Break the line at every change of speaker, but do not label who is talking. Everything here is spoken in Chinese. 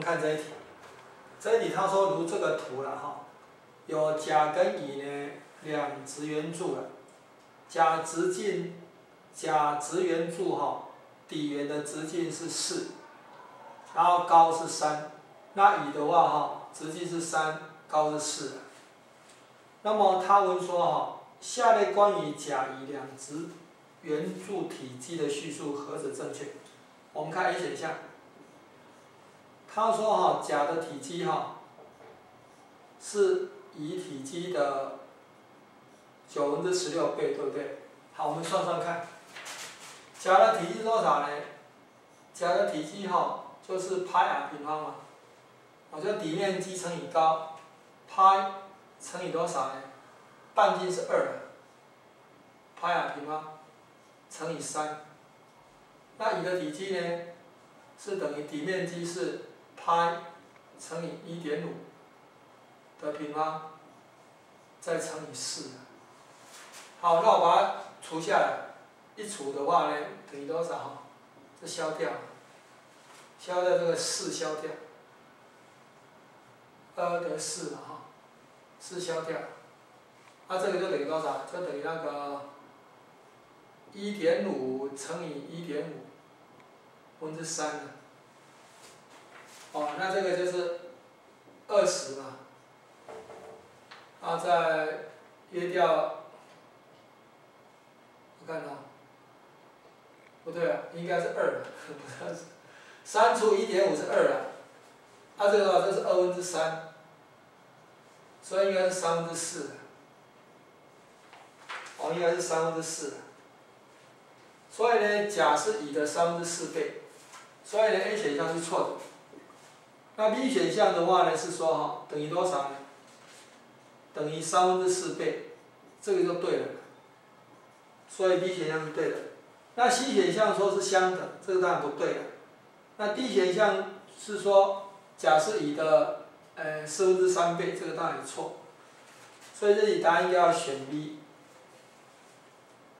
看这一题，这一题他说如这个图了哈，有甲跟乙呢两直圆柱了，甲直径，甲直圆柱哈，底圆的直径是四，然后高是三，那乙的话哈，直径是三，高是四。那么他问说哈，下列关于甲乙两直圆柱体积的叙述何者正确？我们看 A 选项。他说哈，甲的体积哈是乙体积的九分之十六倍，对不对？好，我们算算看，甲的体积多少呢？甲的体积哈就是派 r 平方嘛，我就底面积乘以高，派乘以多少呢？半径是二，派 r 平方乘以三，那乙的体积呢是等于底面积是。派乘以一点五的平方，再乘以四。好，那我把它除下来，一除的话呢，等于多少？这消掉，消掉这个四消掉，二得四了哈，四消掉，那这个就等于多少？就等于那个一点五乘以一点五分之三了。那这个就是二十嘛，啊，再约掉，我看到，不对啊，应该是二，不是三除一点五是二啊，啊这个话这是二分之三，所以应该是三分之四，哦应该是三分之四，所以呢甲是乙的三分之四倍，所以呢 A 选项是错的。那 B 选项的话呢是说哈等于多少呢？等于三分之四倍，这个就对了。所以 B 选项是对的。那 C 选项说是相等，这个当然不对了。那 D 选项是说甲是乙的呃四分之三倍，这个当然错。所以这里答案应该要选 B。